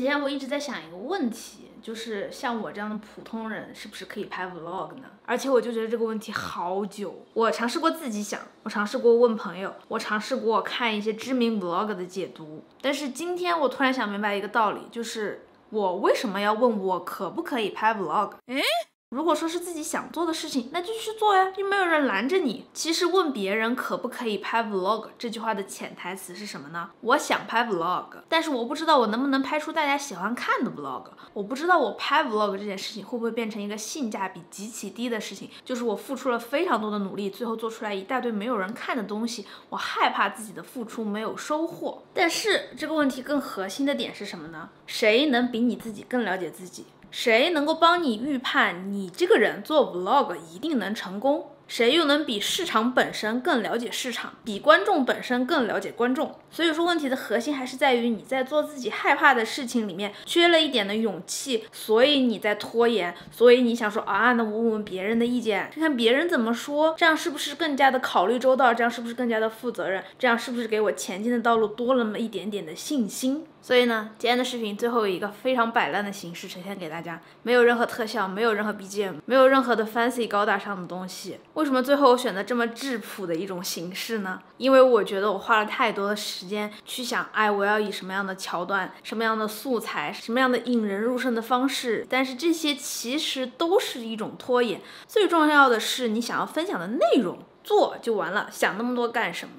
之前我一直在想一个问题，就是像我这样的普通人是不是可以拍 vlog 呢？而且我就觉得这个问题好久，我尝试过自己想，我尝试过问朋友，我尝试过看一些知名 vlog 的解读，但是今天我突然想明白一个道理，就是我为什么要问我可不可以拍 vlog？诶如果说是自己想做的事情，那就去做呀，又没有人拦着你。其实问别人可不可以拍 vlog 这句话的潜台词是什么呢？我想拍 vlog，但是我不知道我能不能拍出大家喜欢看的 vlog。我不知道我拍 vlog 这件事情会不会变成一个性价比极其低的事情，就是我付出了非常多的努力，最后做出来一大堆没有人看的东西，我害怕自己的付出没有收获。但是这个问题更核心的点是什么呢？谁能比你自己更了解自己？谁能够帮你预判你这个人做 vlog 一定能成功？谁又能比市场本身更了解市场，比观众本身更了解观众？所以说，问题的核心还是在于你在做自己害怕的事情里面缺了一点的勇气，所以你在拖延，所以你想说啊，那我问问别人的意见，看看别人怎么说，这样是不是更加的考虑周到？这样是不是更加的负责任？这样是不是给我前进的道路多了那么一点点的信心？所以呢，今天的视频最后以一个非常摆烂的形式呈现给大家，没有任何特效，没有任何 BGM，没有任何的 fancy 高大上的东西。为什么最后我选择这么质朴的一种形式呢？因为我觉得我花了太多的时间去想，哎，我要以什么样的桥段、什么样的素材、什么样的引人入胜的方式，但是这些其实都是一种拖延。最重要的是，你想要分享的内容，做就完了，想那么多干什么？